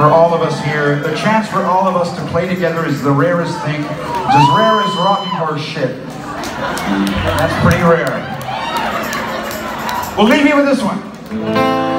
for all of us here. The chance for all of us to play together is the rarest thing. It's as rare as rocking horse shit. That's pretty rare. Well, leave me with this one.